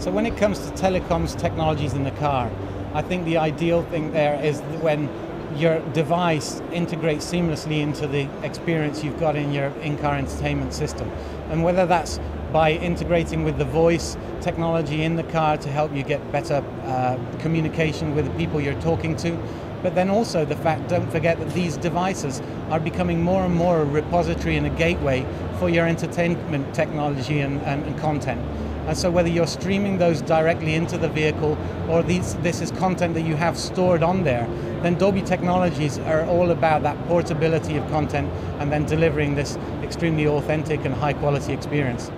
So when it comes to telecoms technologies in the car, I think the ideal thing there is when your device integrates seamlessly into the experience you've got in your in-car entertainment system. And whether that's by integrating with the voice technology in the car to help you get better uh, communication with the people you're talking to, but then also the fact, don't forget that these devices are becoming more and more a repository and a gateway for your entertainment technology and, and, and content. And so whether you're streaming those directly into the vehicle or these, this is content that you have stored on there, then Dolby Technologies are all about that portability of content and then delivering this extremely authentic and high quality experience.